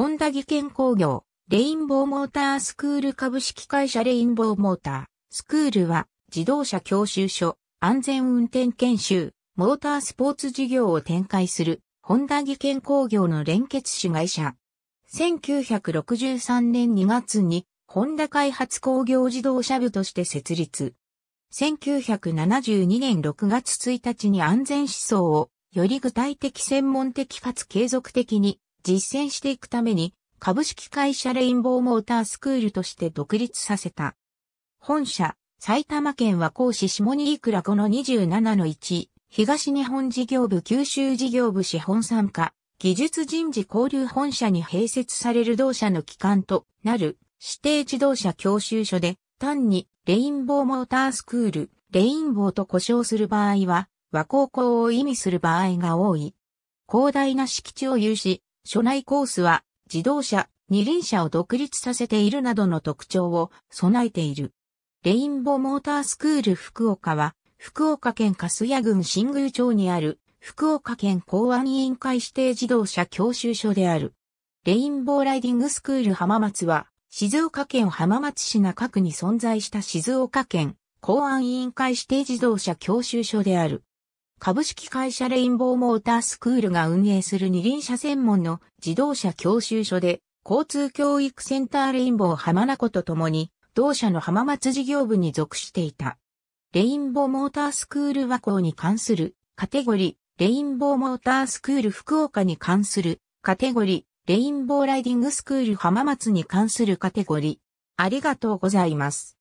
ホンダ技研工業、レインボーモータースクール株式会社レインボーモータースクールは自動車教習所、安全運転研修、モータースポーツ事業を展開するホンダ技研工業の連結子会社。1963年2月にホンダ開発工業自動車部として設立。1972年6月1日に安全思想をより具体的専門的かつ継続的に実践していくために株式会社レインボーモータースクールとして独立させた。本社、埼玉県和光市下新倉5の27の1、東日本事業部九州事業部資本参加、技術人事交流本社に併設される同社の機関となる指定自動車教習所で単にレインボーモータースクール、レインボーと呼称する場合は和高校を意味する場合が多い。広大な敷地を有し、所内コースは自動車、二輪車を独立させているなどの特徴を備えている。レインボーモータースクール福岡は、福岡県粕谷郡新宮町にある、福岡県公安委員会指定自動車教習所である。レインボーライディングスクール浜松は、静岡県浜松市中区に存在した静岡県公安委員会指定自動車教習所である。株式会社レインボーモータースクールが運営する二輪車専門の自動車教習所で、交通教育センターレインボー浜名湖とともに、同社の浜松事業部に属していた。レインボーモータースクール和光に関するカテゴリー、レインボーモータースクール福岡に関するカテゴリー、レインボーライディングスクール浜松に関するカテゴリー。ありがとうございます。